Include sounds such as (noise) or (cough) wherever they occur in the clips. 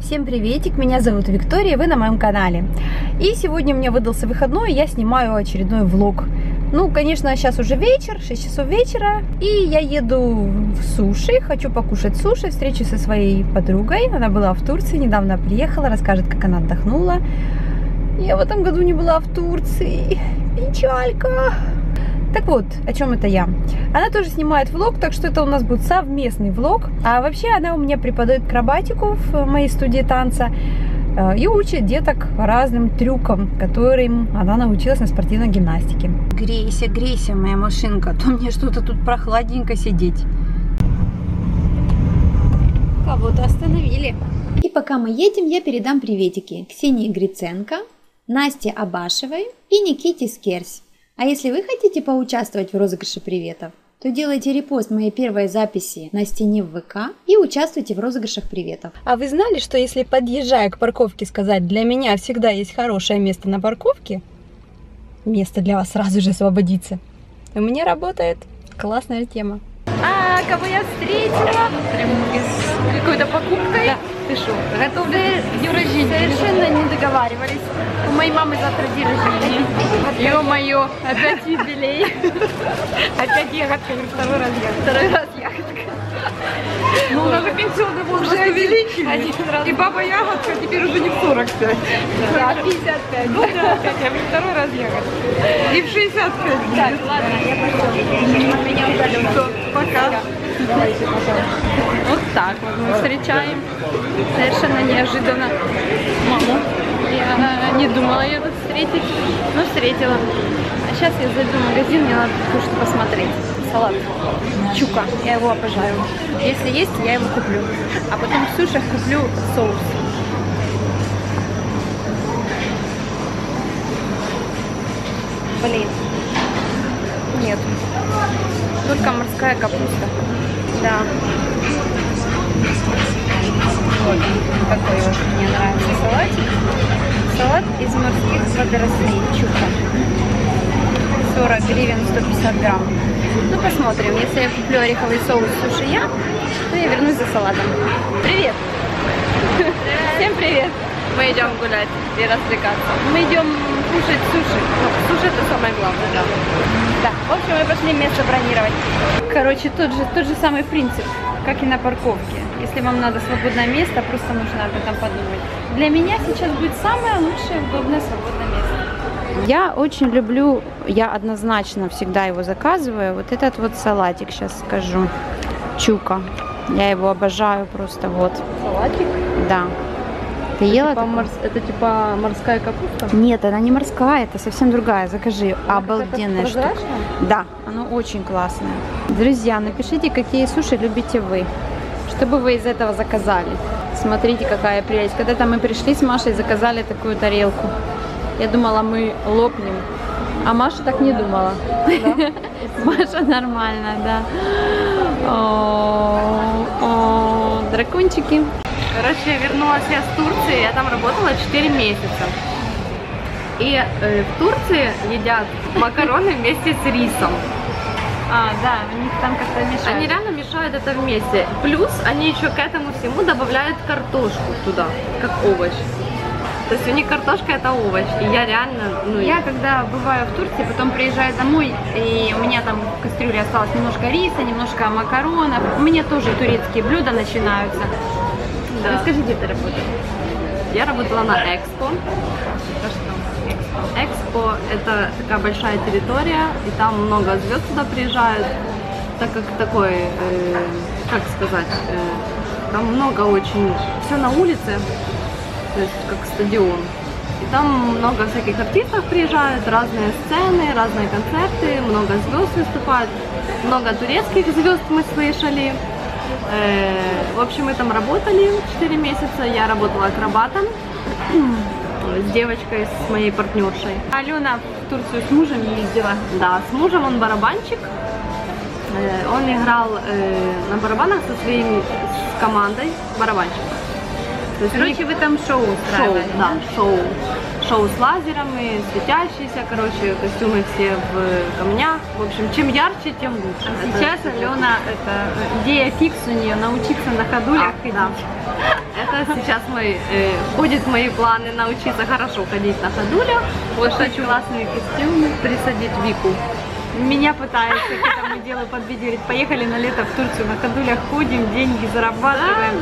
Всем приветик, меня зовут Виктория, вы на моем канале. И сегодня у меня выдался выходной, я снимаю очередной влог. Ну, конечно, сейчас уже вечер, 6 часов вечера, и я еду в суши, хочу покушать суши, встречу со своей подругой. Она была в Турции, недавно приехала, расскажет, как она отдохнула. Я в этом году не была в Турции. Печалька. Так вот, о чем это я? Она тоже снимает влог, так что это у нас будет совместный влог. А вообще она у меня преподает акробатику в моей студии танца э, и учит деток разным трюкам, которым она научилась на спортивной гимнастике. Грейся, грейся, моя машинка, а то мне что-то тут прохладненько сидеть. Кого-то остановили. И пока мы едем, я передам приветики Ксении Гриценко, Насте Абашевой и Никите Скерсь. А если вы хотите поучаствовать в розыгрыше приветов, то делайте репост моей первой записи на стене в ВК и участвуйте в розыгрышах приветов. А вы знали, что если подъезжая к парковке сказать «для меня всегда есть хорошее место на парковке», место для вас сразу же освободится. У меня работает классная тема. А, кого я встретила? Прям из какой-то покупкой? Да. Ты что, готовы к дню рождения? Совершенно не договаривались. У моей мамы завтра день рождения. Ё-моё, опять юбилей. Опять ягодка, второй раз ягодка. Второй раз ягодка. Ну, у нас же пенсионный возраст Уже увеличили. один раз. И баба ягодка теперь уже не в 45. Да, 55. Ну да, опять, а второй раз ягодка. И в 65 будет. Так, ладно, я пошла. Меня удаленно. Пока. Вот так вот мы встречаем. Совершенно неожиданно маму. Я не думала ее тут встретить, но встретила. А сейчас я зайду в магазин, мне надо кое-что посмотреть. Салат чука, я его обожаю. Если есть, я его куплю. А потом в сушах куплю соус. Блин, нет. Только морская капуста. Да. Вот такой вот мне нравится салатик. Салат из морских водорослей. Чука. 40 гривен 150 грамм. Ну, посмотрим. Если я куплю ореховый соус суши я, то я вернусь за салатом. Привет! (laughs) Всем привет! Мы идем гулять и развлекаться. Мы идем кушать суши. Ну, суши это самое главное, да. Да, в общем, мы пошли место бронировать. Короче, тот же, тот же самый принцип, как и на парковке. Если вам надо свободное место, просто нужно об этом подумать. Для меня сейчас будет самое лучшее, удобное, свободное место. Я очень люблю, я однозначно всегда его заказываю, вот этот вот салатик, сейчас скажу, чука. Я его обожаю просто, вот, Салатик? да. Ты ела? Типа морс- Это типа морская капуста? Нет, она не морская, это совсем другая. Закажи. Обалденная какая-то штука. Да, оно очень классное. Друзья, напишите, какие суши любите вы. Что бы вы из этого заказали? Смотрите, какая прелесть. Когда-то мы пришли с Машей, заказали такую тарелку. Я думала, мы лопнем. А Маша так не думала. (laughs) Маша нормально, да. О, о, Дракончики. Короче, вернулась я с Турции, я там работала 4 месяца. И э, в Турции едят макароны вместе с рисом. А, да, у них там как-то мешают. Они реально мешают это вместе. Плюс они еще к этому всему добавляют картошку туда, как овощ. То есть у них картошка это овощ. И я реально, ну, Я когда бываю в Турции, потом приезжаю домой, и у меня там в кастрюле осталось немножко риса, немножко макаронов. У меня тоже турецкие блюда начинаются. Да. Расскажи, где ты работаешь? Я работала на Экспо. Экспо это такая большая территория, и там много звезд туда приезжают, так как такой, э, как сказать, э, там много очень, все на улице, то есть как стадион. И там много всяких артистов приезжают, разные сцены, разные концерты, много звезд выступают, много турецких звезд мы слышали. Э, В общем, мы там работали 4 месяца, я работала акробатом (clears throat) с девочкой, с моей партнершей. Алена в Турцию с мужем ездила. Да, с мужем он барабанщик. Э, Он играл э, на барабанах со своей с командой барабанщиков. То есть них Короче, вы там шоу шоу, устраивали, да, шоу. Шоу с лазерами, светящиеся, короче, костюмы все в камнях. В общем, чем ярче, тем лучше. Это- Сейчас Алена, это идея фикс у нее, научиться на ходулях А, ходить. да. (laughs) Это сейчас мой, э, входит в мои планы научиться хорошо ходить на ходулях. Вот хочу классные костюмы, присадить Вику. Меня пытаются к этому делу подбить, говорит, поехали на лето в Турцию, на ходулях ходим, деньги зарабатываем.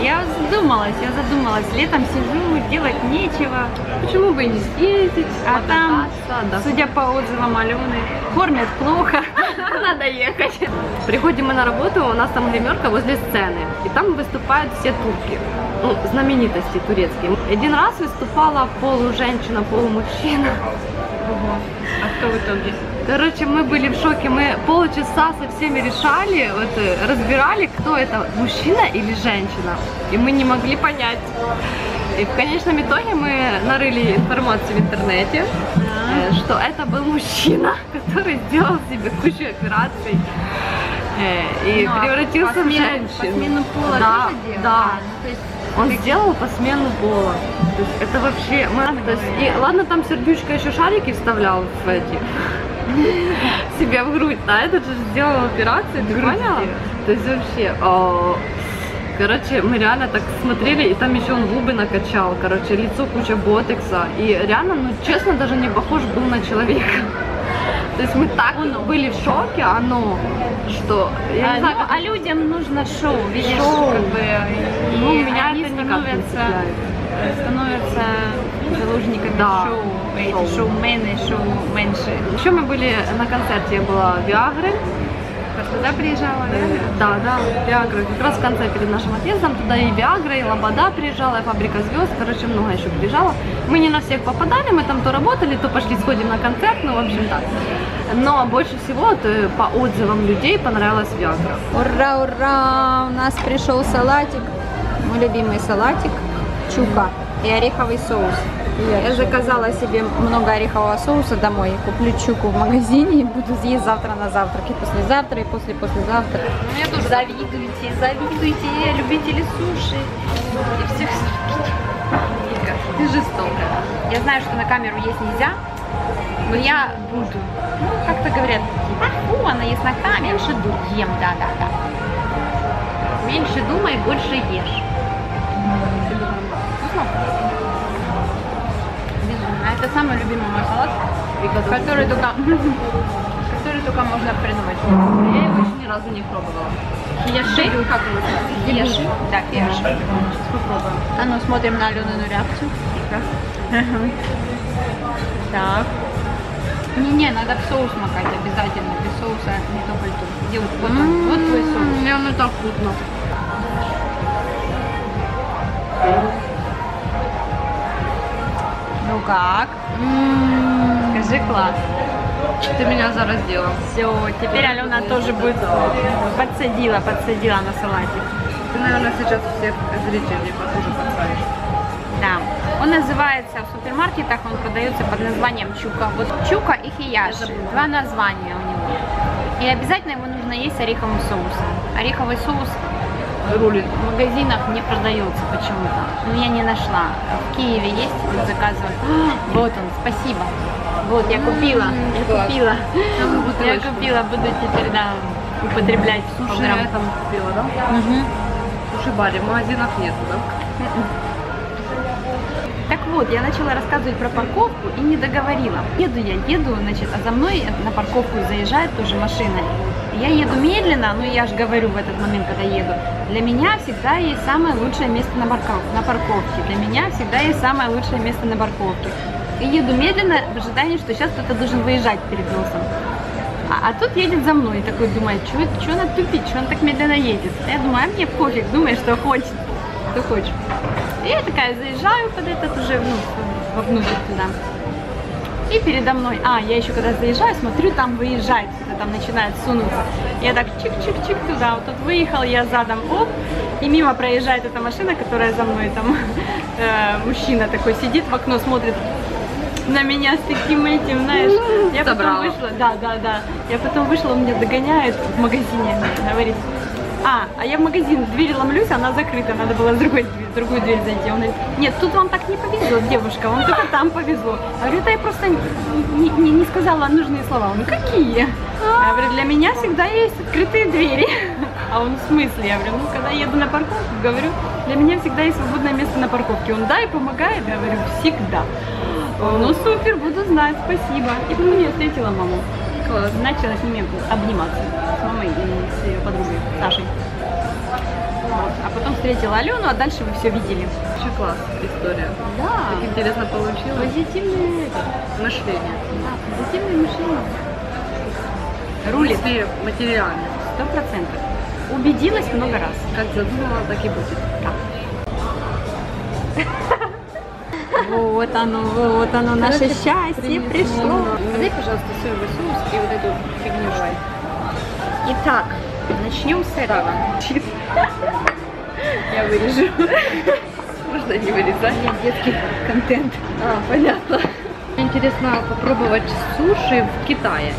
Я задумалась, я задумалась, летом сижу, делать нечего, Почему бы и не съездить, а там, отдохнуть? судя по отзывам Алены, кормят плохо. Надо ехать. Приходим мы на работу, у нас там гримерка возле сцены. И там выступают все турки. Ну, знаменитости турецкие. Один раз выступала полуженщина, полумужчина. А кто в итоге? Короче, мы были в шоке. Мы полчаса со всеми решали, вот, э, разбирали, кто это, мужчина или женщина. И мы не могли понять. И в конечном итоге мы нарыли информацию в интернете, э, что это был мужчина, (laughs) который сделал себе кучу операций э, и Ну, а превратился по в женщину. по смену пола да, тоже делал? Да. А, ну, то есть Он сделал по смену пола. То есть это вообще... Мы, то есть, и, ладно, там Сердючка еще шарики вставлял в эти (laughs) себе в грудь, да, этот же сделал операцию, ты поняла? То есть вообще, а, короче, мы реально так смотрели, и там еще он губы накачал, короче, лицо куча ботекса, и реально, ну, честно, даже не похож был на человека. То есть мы так были в шоке, оно, что, я А, не знаю, ну, как а людям нужно шоу, видишь, Шоу. как бы, и Ну, меня они это никак не становятся, цепляет. становятся заложниками Да. шоу, Шоу. шоумены, шоуменши. Еще мы были на концерте, я была Виагры. Туда приезжала, да? Да, да, Виагра. Как раз в конце перед нашим отъездом туда и Виагра, и Лобода приезжала, и Фабрика звезд, короче, много еще приезжала. Мы не на всех попадали, мы там то работали, то пошли сходим на концерт, ну, в общем, так. Но больше всего вот, э, по отзывам людей понравилась Виагра. Ура, ура! У нас пришел салатик. Мой любимый салатик. Чука и ореховый соус. Я заказала себе много орехового соуса домой. Куплю чуку в магазине и буду есть завтра на завтрак. И послезавтра, и после-послезавтра. Мне тоже Завидуйте, завидуйте, любители суши и всех Вика, ты жестокая. Я знаю, что на камеру есть нельзя, но я буду. Ну, как-то говорят, а фу, она камере. Меньше ем, да-да-да. Меньше думай, больше ешь. А это самый любимый мой салат, который только, (laughs) который только можно придумать. Я его еще ни разу не пробовала. Кияши? Как его? Кияши? Да, кияши. Сейчас попробуем. А ну, смотрим на Аленину реакцию. (laughs) Так. Не-не, надо в соус макать обязательно. Без соуса не то пальто. Где вот, вот, он, вот твой соус. Мне оно так вкусно. Ну как? Скажи класс. Ты меня зараздела. Все, теперь Алена тоже будет подсадила, подсадила на салатик. Ты, наверное, сейчас всех зрителей тоже подставишь. Он называется в супермаркетах, он продается под названием чука. Вот чука и хияши. Два названия у него. И обязательно его нужно есть ореховым соусом. Ореховый соус Рулит. в магазинах не продается почему-то. Но я не нашла. В Киеве есть, вот заказывали. А, Вот он, спасибо. Вот, я купила. Я купила. Я купила, буду теперь, да, употреблять Суши я там купила, да? Мгм. Суши-баре, в магазинах нету, да? Так вот, я начала рассказывать про парковку и не договорила. Еду я, еду, значит, а за мной на парковку заезжает тоже машина. Я еду медленно, ну я же говорю в этот момент, когда еду. Для меня всегда есть самое лучшее место на, парков- на парковке. Для меня всегда есть самое лучшее место на парковке. И еду медленно в ожидании, что сейчас кто-то должен выезжать перед носом. А, а тут едет за мной такой думает, что она тупит, что она так медленно едет. Я думаю, а мне пофиг, думай, что хочет, что хочешь. И я такая заезжаю под этот уже, ну, вовнутрь туда. И передо мной, а, я еще когда заезжаю, смотрю, там выезжает, кто-то там начинает сунуться. Я так чик-чик-чик туда, вот тут выехал, я задом, оп, и мимо проезжает эта машина, которая за мной, там (laughs) э, мужчина такой сидит в окно, смотрит на меня с таким этим, знаешь. Я потом Забрала. вышла, да, да, да. Я потом вышла, он меня догоняет в магазине, говорит, а, а я в магазин, дверь ломлюсь, она закрыта, надо было в другой, в другую дверь зайти. Он говорит, нет, тут вам так не повезло, девушка, вам только там повезло. Я говорю, да я просто не, не- не сказала нужные слова. Он, какие? Я говорю, для меня всегда есть открытые двери. А он, в смысле? Я говорю, ну, когда еду на парковку, говорю, Для меня всегда есть свободное место на парковке. Он да и помогает, я говорю, всегда. Ну супер, буду знать, спасибо. И потом я встретила маму. Начала с ними обниматься. С мамой и с ее подругой Сашей. Вот. А потом встретила Алену, а дальше вы все видели. Вообще класс история. Да. Так интересно получилось. Позитивное Мышление. да, позитивное мышление. Рулит. Если материально. Сто процентов. Убедилась много раз. Как задумала, так и будет. Вот оно, вот оно, наше счастье пришло. Подай, пожалуйста, соевый соус и вот эту фигню жай. Итак, начнем с этого. (laughs) Я вырежу. (laughs) Можно не вырезать. Нет, детский контент. А, понятно. Мне интересно попробовать суши в Китае.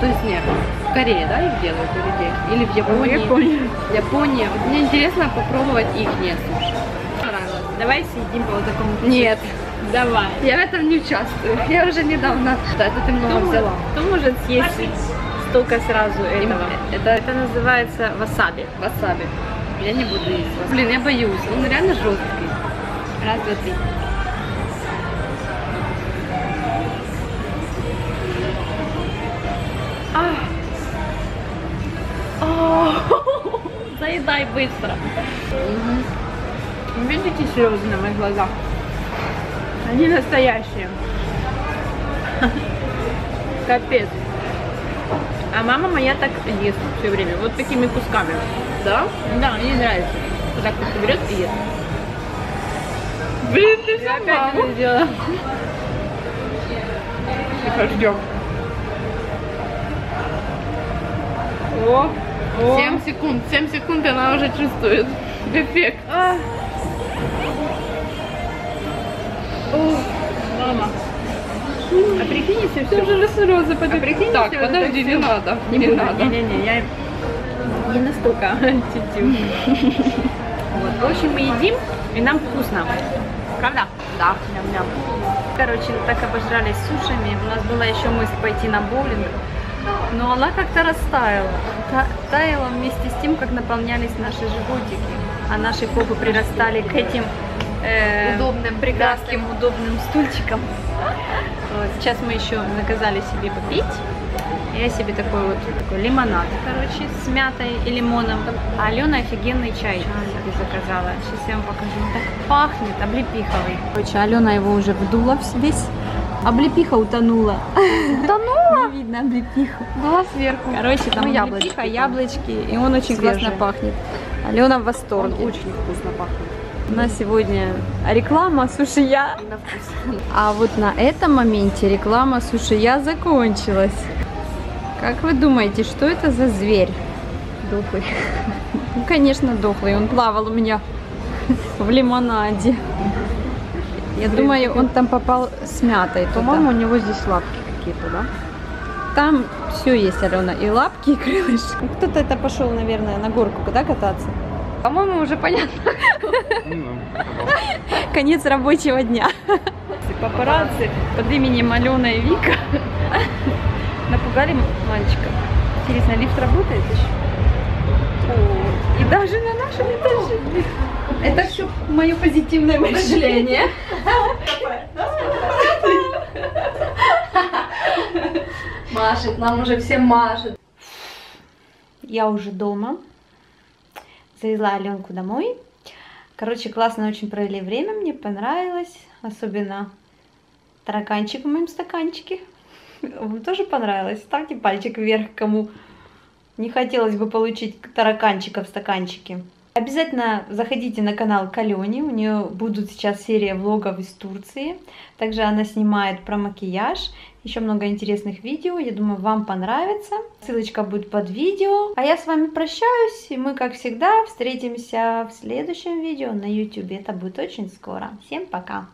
То есть нет, в Корее, да, их делают или где? Или в Японии? Японии. Япония. Вот мне интересно попробовать их не суши. Давай съедим по вот такому. Нет, Давай. я в этом не участвую. Я уже недавно. Да, это ты много взяла. Кто может съесть столько сразу этого? Это Это называется васаби. васаби. Я не буду есть. васаби. Блин, я боюсь. Он реально жесткий. Раз, два, три. (laughs) Заедай быстро. Видите слезы на моих глазах? Они настоящие. Капец. А мама моя так ест все время, вот такими кусками. Да? Да, мне нравится. Вот так просто берет и ест. Блин, ты Я опять это сделала. Тихо, ждем. О, 7 секунд. 7 секунд, она уже чувствует эффект. А. О, мама. А прикинь, если все. уже слезы А прикинь, Так, подожди, не надо. Не, Не надо. Не-не-не, я не настолько Вот, в общем, мы едим, и нам вкусно. Правда? Да. Ням-ням. Короче, так обожрались сушами. У нас была еще мысль пойти на боулинг. Но она как-то растаяла. Та- Таяла вместе с тем, как наполнялись наши животики. А наши попы прирастали к этим э, Удобным, прекрасным, удобным стульчикам. Вот, сейчас мы еще заказали себе попить. Я себе такой вот такой лимонад, короче, с мятой и лимоном. А Алена офигенный чай себе заказала. Сейчас я вам покажу. Он Так пахнет, облепиховый. Короче, Алена его уже вдула в- весь. Облепиха утонула. Утонула? Не видно облепиху. Была сверху. Короче, там Ну, облепиха, яблочки. и он очень Свежие. классно пахнет. Алена в Он восторге. очень вкусно пахнет. У нас сегодня реклама сушия. И на вкус. А вот на этом моменте реклама сушия закончилась. Как вы думаете, что это за зверь? Дохлый. (laughs) Ну, конечно, дохлый. Он плавал у меня в лимонаде. Я думаю, он там попал с мятой. По-моему, у него здесь лапки какие-то, да? там все есть, Алена. И лапки, и крылышки. Кто-то это пошел, наверное, на горку, да, кататься? По-моему, уже понятно. Конец рабочего дня. Папарацци под именем Алена и Вика напугали мальчика. Интересно, лифт работает еще? И даже на нашем этаже. Это все мое позитивное мышление. Машет, нам уже все машет. Я уже дома. Завезла Аленку домой. Короче, классно очень провели время, мне понравилось. Особенно тараканчик в моем стаканчике. (laughs) Вам тоже понравилось? Ставьте пальчик вверх, кому не хотелось бы получить тараканчика в стаканчике. Обязательно заходите на канал Калени, у нее будут сейчас серия влогов из Турции. Также она снимает про макияж, еще много интересных видео. Я думаю, вам понравится. Ссылочка будет под видео. А я с вами прощаюсь, и мы, как всегда, встретимся в следующем видео на YouTube. Это будет очень скоро. Всем пока!